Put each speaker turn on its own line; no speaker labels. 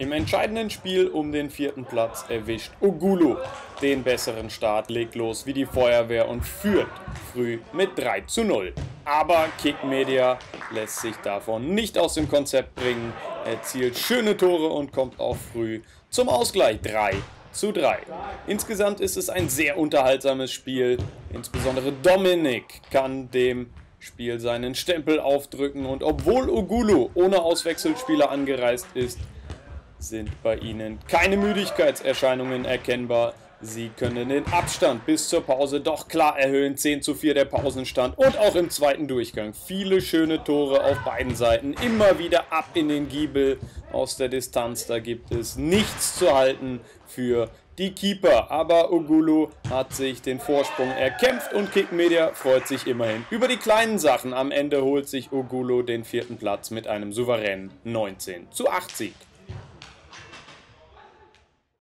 Im entscheidenden Spiel um den vierten Platz erwischt Ogulu den besseren Start, legt los wie die Feuerwehr und führt früh mit 3 zu 0. Aber Kick Media lässt sich davon nicht aus dem Konzept bringen, erzielt schöne Tore und kommt auch früh zum Ausgleich 3 zu 3. Insgesamt ist es ein sehr unterhaltsames Spiel, insbesondere Dominik kann dem Spiel seinen Stempel aufdrücken und obwohl Ogulu ohne Auswechselspieler angereist ist, sind bei ihnen keine Müdigkeitserscheinungen erkennbar. Sie können den Abstand bis zur Pause doch klar erhöhen. 10 zu 4 der Pausenstand und auch im zweiten Durchgang. Viele schöne Tore auf beiden Seiten. Immer wieder ab in den Giebel aus der Distanz. Da gibt es nichts zu halten für die Keeper. Aber Ogulu hat sich den Vorsprung erkämpft und Kickmedia freut sich immerhin über die kleinen Sachen. Am Ende holt sich Ogulu den vierten Platz mit einem souveränen 19 zu 8 Sieg.